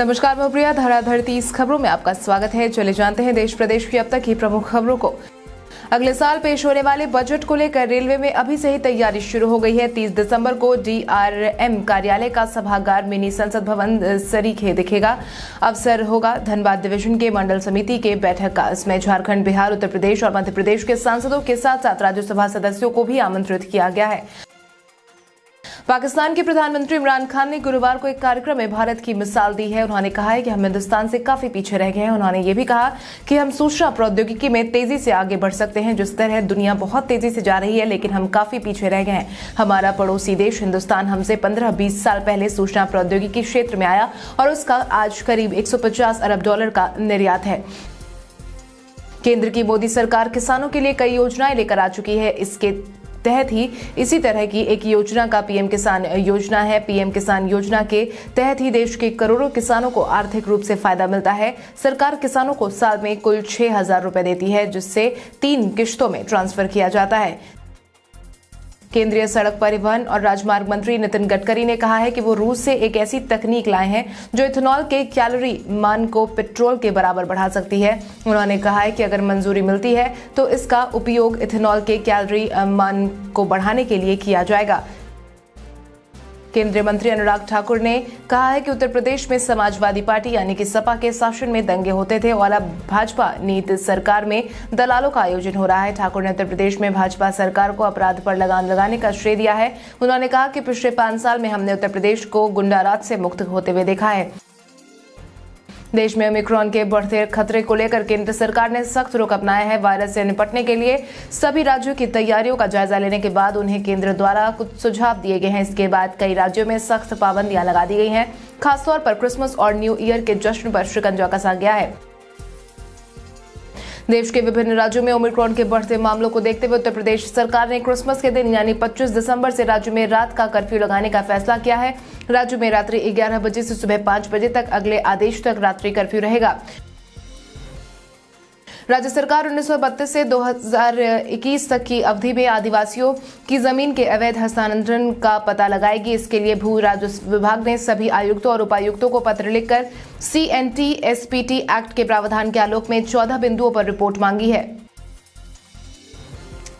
नमस्कार, मैं प्रिया। धराधर तीस खबरों में आपका स्वागत है। चले जानते हैं देश प्रदेश की अब तक की प्रमुख खबरों को। अगले साल पेश होने वाले बजट को लेकर रेलवे में अभी से ही तैयारी शुरू हो गई है। 30 दिसंबर को डीआरएम कार्यालय का सभागार मिनी संसद भवन सरीखे दिखेगा। अवसर होगा धनबाद डिवीज़न के मंडल समिति के बैठक का। इसमें झारखंड, बिहार, उत्तर प्रदेश और मध्य प्रदेश के सांसदों के साथ साथ राज्यसभा सदस्यों को भी आमंत्रित किया गया है। पाकिस्तान के प्रधानमंत्री इमरान खान ने गुरुवार को एक कार्यक्रम में भारत की मिसाल दी है। उन्होंने कहा है कि हम हिंदुस्तान से काफ़ी पीछे रह गए हैं। उन्होंने ये भी कहा कि हम सूचना प्रौद्योगिकी में तेज़ी से आगे बढ़ सकते हैं। जिस तरह दुनिया बहुत तेज़ी से जा रही है, लेकिन हम काफ़ी पीछे रह गए हैं। हमारा पड़ोसी देश हिंदुस्तान हमसे पंद्रह बीस साल पहले सूचना प्रौद्योगिकी क्षेत्र में आया और उसका आज करीब एक सौ पचास अरब डॉलर का निर्यात है। केंद्र की मोदी सरकार किसानों के लिए कई योजनाएँ लेकर आ चुकी है। इसके तहत ही इसी तरह की एक योजना का पीएम किसान योजना है। पीएम किसान योजना के तहत ही देश के करोड़ों किसानों को आर्थिक रूप से फ़ायदा मिलता है। सरकार किसानों को साल में कुल छह हज़ार रूपए देती है, जिससे तीन किश्तों में ट्रांसफ़र किया जाता है। केंद्रीय सड़क परिवहन और राजमार्ग मंत्री नितिन गडकरी ने कहा है कि वो रूस से एक ऐसी तकनीक लाए हैं जो इथेनॉल के कैलोरी मान को पेट्रोल के बराबर बढ़ा सकती है। उन्होंने कहा है कि अगर मंजूरी मिलती है तो इसका उपयोग इथेनॉल के कैलोरी मान को बढ़ाने के लिए किया जाएगा। केंद्रीय मंत्री अनुराग ठाकुर ने कहा है कि उत्तर प्रदेश में समाजवादी पार्टी यानी कि सपा के शासन में दंगे होते थे और अब भाजपा नीत सरकार में दलालों का आयोजन हो रहा है। ठाकुर ने उत्तर प्रदेश में भाजपा सरकार को अपराध पर लगाम लगाने का श्रेय दिया है। उन्होंने कहा कि पिछले पाँच साल में हमने उत्तर प्रदेश को गुंडाराज से मुक्त होते हुए देखा है। देश में ओमिक्रॉन के बढ़ते खतरे को लेकर केंद्र सरकार ने सख्त रुख अपनाया है। वायरस से निपटने के लिए सभी राज्यों की तैयारियों का जायजा लेने के बाद उन्हें केंद्र द्वारा कुछ सुझाव दिए गए हैं। इसके बाद कई राज्यों में सख्त पाबंदियाँ लगा दी गई हैं। खासतौर पर क्रिसमस और न्यू ईयर के जश्न पर शिकंजा कसा गया है। देश के विभिन्न राज्यों में ओमिक्रॉन के बढ़ते मामलों को देखते हुए उत्तर प्रदेश सरकार ने क्रिसमस के दिन, यानी 25 दिसंबर से राज्य में रात का कर्फ्यू लगाने का फैसला किया है। राज्य में रात्रि 11 बजे से सुबह पाँच बजे तक अगले आदेश तक रात्रि कर्फ्यू रहेगा। राज्य सरकार उन्नीस सौ बत्तीस से 2021 तक की अवधि में आदिवासियों की ज़मीन के अवैध हस्तांतरण का पता लगाएगी। इसके लिए भू राजस्व विभाग ने सभी आयुक्तों और उपायुक्तों को पत्र लिखकर सी एन टी एक्ट के प्रावधान के आलोक में चौदह बिंदुओं पर रिपोर्ट मांगी है।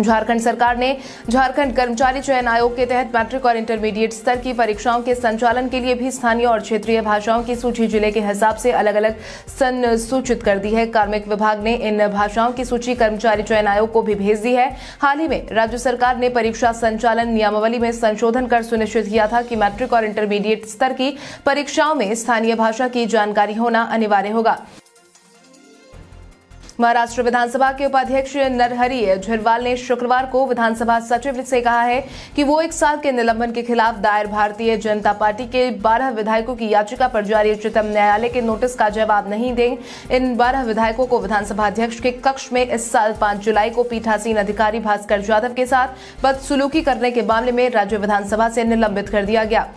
झारखंड सरकार ने झारखंड कर्मचारी चयन आयोग के तहत मैट्रिक और इंटरमीडिएट स्तर की परीक्षाओं के संचालन के लिए भी स्थानीय और क्षेत्रीय भाषाओं की सूची ज़िले के हिसाब से अलग अलग संसूचित कर दी है। कार्मिक विभाग ने इन भाषाओं की सूची कर्मचारी चयन आयोग को भी भेज दी है। हाल ही में राज्य सरकार ने परीक्षा संचालन नियमावली में संशोधन कर सुनिश्चित किया था कि मैट्रिक और इंटरमीडिएट स्तर की परीक्षाओं में स्थानीय भाषा की जानकारी होना अनिवार्य होगा। महाराष्ट्र विधानसभा के उपाध्यक्ष नरहरी झिरवाल ने शुक्रवार को विधानसभा सचिव से कहा है कि वो एक साल के निलंबन के खिलाफ दायर भारतीय जनता पार्टी के 12 विधायकों की याचिका पर जारी उच्चतम न्यायालय के नोटिस का जवाब नहीं देंगे इन 12 विधायकों को विधानसभा अध्यक्ष के कक्ष में इस साल पाँच जुलाई को पीठासीन अधिकारी भास्कर यादव के साथ बदसुलूकी करने के मामले में राज्य विधानसभा से निलंबित कर दिया गया।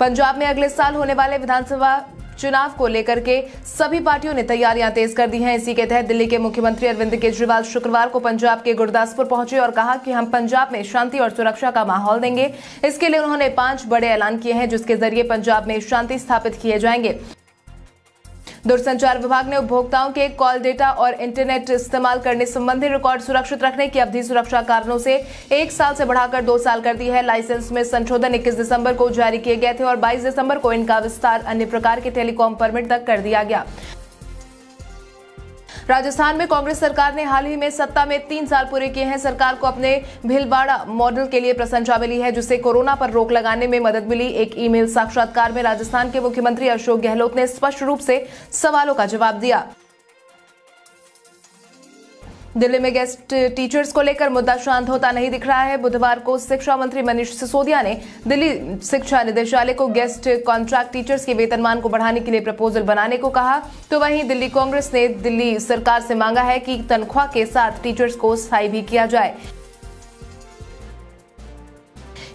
पंजाब में अगले साल होने वाले विधानसभा चुनाव को लेकर के सभी पार्टियों ने तैयारियाँ तेज कर दी हैं। इसी के तहत दिल्ली के मुख्यमंत्री अरविंद केजरीवाल शुक्रवार को पंजाब के गुरदासपुर पहुँचे और कहा कि हम पंजाब में शांति और सुरक्षा का माहौल देंगे। इसके लिए उन्होंने पाँच बड़े ऐलान किए हैं, जिसके ज़रिए पंजाब में शांति स्थापित किए जाएँगे। दूरसंचार विभाग ने उपभोक्ताओं के कॉल डेटा और इंटरनेट इस्तेमाल करने संबंधी रिकॉर्ड सुरक्षित रखने की अवधि सुरक्षा कारणों से एक साल से बढ़ाकर दो साल कर दी है। लाइसेंस में संशोधन 21 दिसंबर को जारी किए गए थे और 22 दिसंबर को इनका विस्तार अन्य प्रकार के टेलीकॉम परमिट तक कर दिया गया। राजस्थान में कांग्रेस सरकार ने हाल ही में सत्ता में तीन साल पूरे किए हैं। सरकार को अपने भीलवाड़ा मॉडल के लिए प्रशंसा मिली है, जिससे कोरोना पर रोक लगाने में मदद मिली। एक ईमेल साक्षात्कार में राजस्थान के मुख्यमंत्री अशोक गहलोत ने स्पष्ट रूप से सवालों का जवाब दिया। दिल्ली में गेस्ट टीचर्स को लेकर मुद्दा शांत होता नहीं दिख रहा है। बुधवार को शिक्षा मंत्री मनीष सिसोदिया ने दिल्ली शिक्षा निदेशालय को गेस्ट कॉन्ट्रैक्ट टीचर्स के वेतनमान को बढ़ाने के लिए प्रपोजल बनाने को कहा। तो वहीं दिल्ली कांग्रेस ने दिल्ली सरकार से मांगा है कि तनख्वाह के साथ टीचर्स को स्थायी भी किया जाए।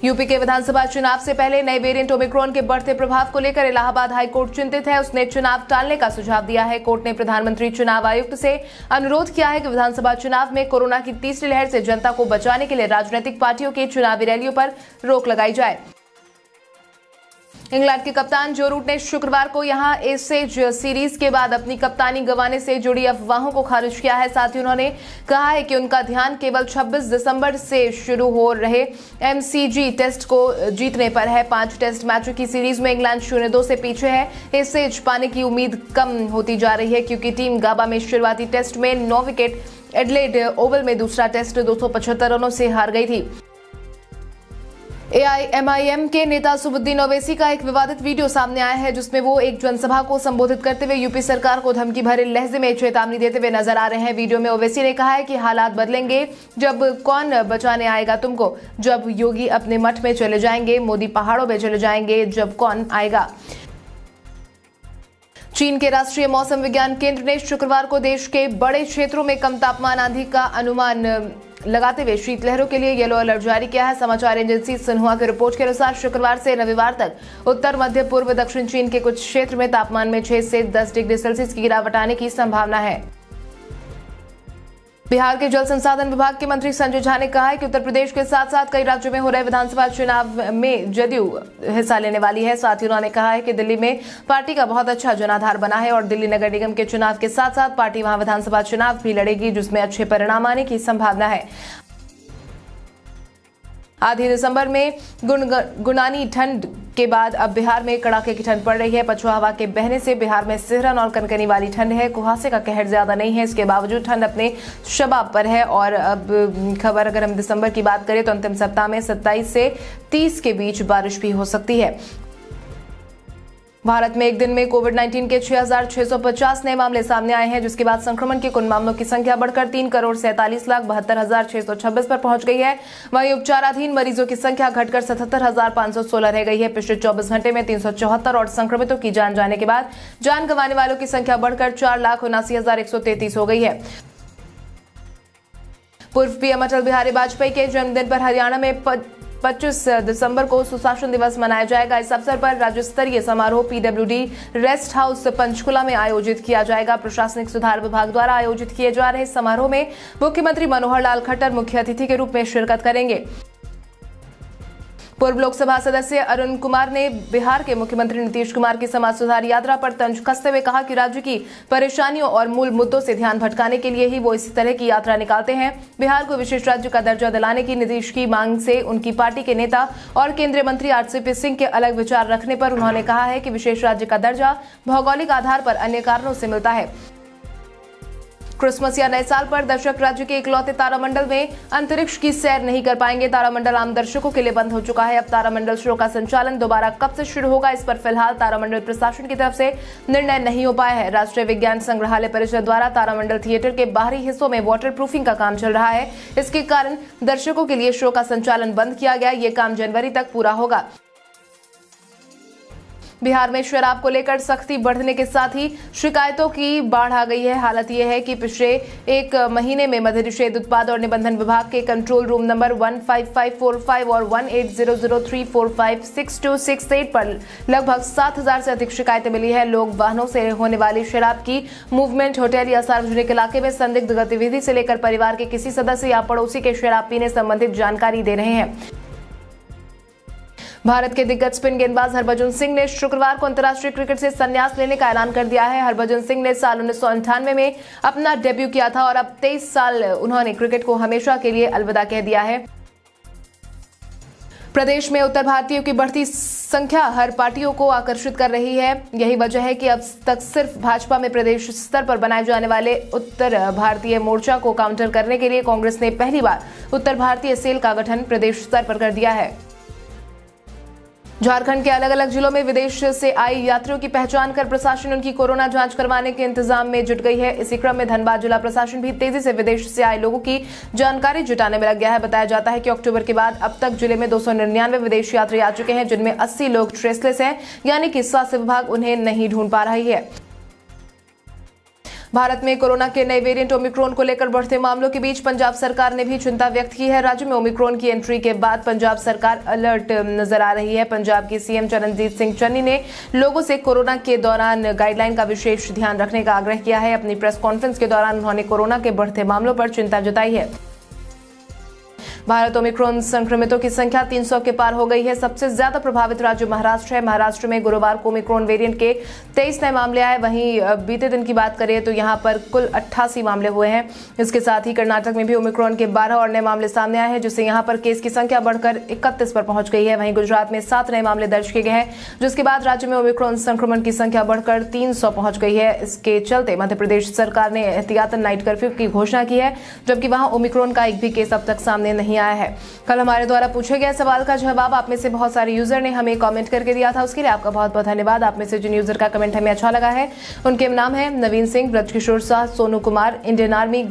यूपी के विधानसभा चुनाव से पहले नए वेरिएंट ओमिक्रॉन के बढ़ते प्रभाव को लेकर इलाहाबाद हाईकोर्ट चिंतित है। उसने चुनाव टालने का सुझाव दिया है। कोर्ट ने प्रधानमंत्री चुनाव आयुक्त से अनुरोध किया है कि विधानसभा चुनाव में कोरोना की तीसरी लहर से जनता को बचाने के लिए राजनीतिक पार्टियों के चुनावी रैलियों पर रोक लगाई जाए। इंग्लैंड के कप्तान जो रूट ने शुक्रवार को यहाँ एसेज सीरीज़ के बाद अपनी कप्तानी गंवाने से जुड़ी अफवाहों को खारिज किया है। साथ ही उन्होंने कहा है कि उनका ध्यान केवल 26 दिसंबर से शुरू हो रहे एमसीजी टेस्ट को जीतने पर है। पाँच टेस्ट मैचों की सीरीज़ में इंग्लैंड शून्य दो से पीछे है। एसेज पाने की उम्मीद कम होती जा रही है क्योंकि टीम गाबा में शुरुआती टेस्ट में नौ विकेट एडलेड ओवल में दूसरा टेस्ट दो सौ पचहत्तर रनों से हार गई थी। एआईएमआईएम के नेता सुबुद्दीन ओवैसी का एक विवादित वीडियो सामने आया है, जिसमें वो एक जनसभा को संबोधित करते हुए यूपी सरकार को धमकी भरे लहजे में चेतावनी देते हुए नज़र आ रहे हैं। वीडियो में ओवैसी ने कहा है कि हालात बदलेंगे, जब कौन बचाने आएगा तुमको? जब योगी अपने मठ में चले जाएँगे, मोदी पहाड़ों में चले जाएँगे, जब कौन आएगा? चीन के राष्ट्रीय मौसम विज्ञान केंद्र ने शुक्रवार को देश के बड़े क्षेत्रों में कम तापमान आंधी का अनुमान लगाते हुए शीतलहरों के लिए येलो अलर्ट जारी किया है। समाचार एजेंसी सिन्हुआ की रिपोर्ट के अनुसार शुक्रवार से रविवार तक उत्तर, मध्य, पूर्व, दक्षिण चीन के कुछ क्षेत्र में तापमान में 6 से 10 डिग्री सेल्सियस की गिरावट आने की संभावना है। बिहार के जल संसाधन विभाग के मंत्री संजय झा ने कहा है कि उत्तर प्रदेश के साथ साथ कई राज्यों में हो रहे विधानसभा चुनाव में जदयू हिस्सा लेने वाली है। साथ ही उन्होंने कहा है कि दिल्ली में पार्टी का बहुत अच्छा जनाधार बना है और दिल्ली नगर निगम के चुनाव के साथ साथ पार्टी वहाँ विधानसभा चुनाव भी लड़ेगी, जिसमें अच्छे परिणाम आने की संभावना है। आधी दिसंबर में गुन, गुनानी ठंड के बाद अब बिहार में कड़ाके की ठंड पड़ रही है। पछुआ हवा के बहने से बिहार में सिहरन और कनकनी वाली ठंड है। कुहासे का कहर ज़्यादा नहीं है। इसके बावजूद ठंड अपने शबाब पर है। और अब खबर अगर हम दिसंबर की बात करें तो अंतिम सप्ताह में 27 से 30 के बीच बारिश भी हो सकती है। भारत में एक दिन में कोविड 19 के 6,650 नए मामले सामने आए हैं जिसके बाद संक्रमण के कुल मामलों की संख्या बढ़कर तीन करोड़ सैंतालीस लाख बहत्तर हज़ार छह सौ छब्बीस पर पहुँच गई है। वहीं उपचाराधीन मरीजों की संख्या घटकर सतहत्तर हज़ार पाँच सौ सोलह रह गई है। पिछले चौबीस घंटे में तीन सौ चौहत्तर और संक्रमितों की जान जाने के बाद जान गंवाने वालों की संख्या बढ़कर चार लाख उनासी हज़ार एक सौ तैतीस हो गई है। पूर्व पीएम अटल बिहारी वाजपेयी के जन्मदिन पर हरियाणा में 25 दिसंबर को सुशासन दिवस मनाया जाएगा। इस अवसर पर राज्य स्तरीय समारोह पीडब्ल्यूडी रेस्ट हाउस पंचकुला में आयोजित किया जाएगा। प्रशासनिक सुधार विभाग द्वारा आयोजित किए जा रहे समारोह में मुख्यमंत्री मनोहर लाल खट्टर मुख्य अतिथि के रूप में शिरकत करेंगे। पूर्व लोकसभा सदस्य अरुण कुमार ने बिहार के मुख्यमंत्री नीतीश कुमार की समाज सुधार यात्रा पर तंज कसते हुए कहा कि राज्य की परेशानियों और मूल मुद्दों से ध्यान भटकाने के लिए ही वो इस तरह की यात्रा निकालते हैं। बिहार को विशेष राज्य का दर्जा दिलाने की नीतीश की मांग से उनकी पार्टी के नेता और केंद्रीय मंत्री आरसीपी सिंह के अलग विचार रखने पर उन्होंने कहा है कि विशेष राज्य का दर्जा भौगोलिक आधार पर अन्य कारणों से मिलता है। क्रिसमस या नए साल पर दर्शक राज्य के इकलौते तारामंडल में अंतरिक्ष की सैर नहीं कर पाएँगे। तारामंडल आम दर्शकों के लिए बंद हो चुका है। अब तारामंडल शो का संचालन दोबारा कब से शुरू होगा, इस पर फ़िलहाल तारामंडल प्रशासन की तरफ़ से निर्णय नहीं हो पाया है। राष्ट्रीय विज्ञान संग्रहालय परिषद द्वारा तारामंडल थिएटर के बाहरी हिस्सों में वाटर प्रूफिंग का काम चल रहा है। इसके कारण दर्शकों के लिए शो का संचालन बंद किया गया। ये काम जनवरी तक पूरा होगा। बिहार में शराब को लेकर सख्ती बढ़ने के साथ ही शिकायतों की बाढ़ आ गई है। हालत यह है कि पिछले एक महीने में मध्य निषेध उत्पाद और निबंधन विभाग के कंट्रोल रूम नंबर 15545 और 1800345626 पर लगभग 7000 से अधिक शिकायतें मिली है। लोग वाहनों से होने वाली शराब की मूवमेंट होटल या सार्वजनिक इलाके में संदिग्ध गतिविधि से लेकर परिवार के किसी सदस्य या पड़ोसी के शराब पीने संबंधित जानकारी दे रहे हैं। भारत के दिग्गज स्पिन गेंदबाज हरभजन सिंह ने शुक्रवार को अंतर्राष्ट्रीय क्रिकेट से संन्यास लेने का ऐलान कर दिया है। हरभजन सिंह ने साल उन्नीस में अपना डेब्यू किया था और अब तेईस साल उन्होंने क्रिकेट को हमेशा के लिए अलविदा कह दिया है। प्रदेश में उत्तर भारतीयों की बढ़ती संख्या हर पार्टियों को आकर्षित कर रही है। यही वजह है कि अब तक सिर्फ़ भाजपा में प्रदेश स्तर पर बनाए जाने वाले उत्तर भारतीय मोर्चा को काउंटर करने के लिए कांग्रेस ने पहली बार उत्तर भारतीय सेल का गठन प्रदेश स्तर पर कर दिया है। झारखंड के अलग अलग जिलों में विदेश से आए यात्रियों की पहचान कर प्रशासन उनकी कोरोना जाँच करवाने के इंतज़ाम में जुट गई है। इसी क्रम में धनबाद जिला प्रशासन भी तेज़ी से विदेश से आए लोगों की जानकारी जुटाने में लग गया है। बताया जाता है कि अक्टूबर के बाद अब तक ज़िले में दो सौ निन्यानवे विदेश यात्री आ चुके हैं, जिनमें अस्सी लोग ट्रेसलेस है, यानी कि स्वास्थ्य विभाग उन्हें नहीं ढूंढ पा रही है। भारत में कोरोना के नए वेरिएंट ओमिक्रॉन को लेकर बढ़ते मामलों के बीच पंजाब सरकार ने भी चिंता व्यक्त की है। राज्य में ओमिक्रॉन की एंट्री के बाद पंजाब सरकार अलर्ट नज़र आ रही है। पंजाब के सीएम चरणजीत सिंह चन्नी ने लोगों से कोरोना के दौरान गाइडलाइन का विशेष ध्यान रखने का आग्रह किया है। अपनी प्रेस कॉन्फ्रेंस के दौरान उन्होंने कोरोना के बढ़ते मामलों पर चिंता जताई है। भारत ओमिक्रॉन संक्रमितों की संख्या 300 के पार हो गई है। सबसे ज़्यादा प्रभावित राज्य महाराष्ट्र है। महाराष्ट्र में गुरुवार को ओमिक्रॉन वेरिएंट के तेईस नए मामले आए। वहीं बीते दिन की बात करें तो यहाँ पर कुल अट्ठासी मामले हुए हैं। इसके साथ ही कर्नाटक में भी ओमिक्रॉन के बारह और नए मामले सामने आए हैं, जिससे यहाँ पर केस की संख्या बढ़कर इकतीस पर पहुँच गई है। वहीं गुजरात में सात नए मामले दर्ज किए गए हैं, जिसके बाद राज्य में ओमिक्रॉन संक्रमण की संख्या बढ़कर तीन सौ पहुँच गई है। इसके चलते मध्य प्रदेश सरकार ने एहतियातन नाइट कर्फ्यू की घोषणा की है, जबकि वहाँ ओमिक्रॉन का एक भी केस अब तक सामने नहीं आया है। कल हमारे द्वारा पूछे गए सवाल का जवाब आप में से बहुत सारे यूज़र ने हमें कमेंट करके दिया था। उसके लिए आपका बहुत बहुत धन्यवाद। आप में से जिन यूज़र का कमेंट हमें अच्छा लगा है, उनके नाम है नवीन सिंह, ब्रजकिशोर शाह, सोनू कुमार, इंडियन आर्मी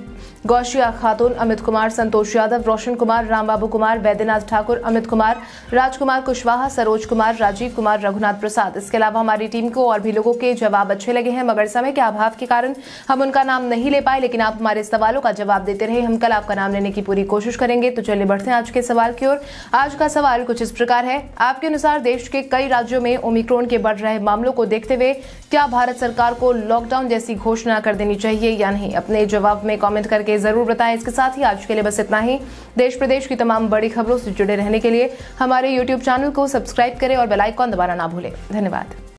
गौशिया खातून, अमित कुमार, संतोष यादव, रोशन कुमार, रामबाबू कुमार वैद्यनाथ ठाकुर, अमित कुमार, राजकुमार कुशवाहा, सरोज कुमार, राजीव कुमार, रघुनाथ प्रसाद। इसके अलावा हमारी टीम को और भी लोगों के जवाब अच्छे लगे हैं, मगर समय के अभाव के कारण हम उनका नाम नहीं ले पाए, लेकिन आप हमारे सवालों का जवाब देते रहे। हम कल आपका नाम लेने की पूरी कोशिश करेंगे। तो चलिए बढ़ते हैं आज के सवाल की ओर। आज का सवाल कुछ इस प्रकार है। आपके अनुसार देश के कई राज्यों में ओमिक्रोन के बढ़ रहे मामलों को देखते हुए क्या भारत सरकार को लॉकडाउन जैसी घोषणा कर देनी चाहिए या नहीं? अपने जवाब में कॉमेंट करके ज़रूर बताएँ। इसके साथ ही आज के लिए बस इतना ही। देश प्रदेश की तमाम बड़ी खबरों से जुड़े रहने के लिए हमारे यूट्यूब चैनल को सब्सक्राइब करें और बेलाइकॉन दबाना ना भूलें। धन्यवाद।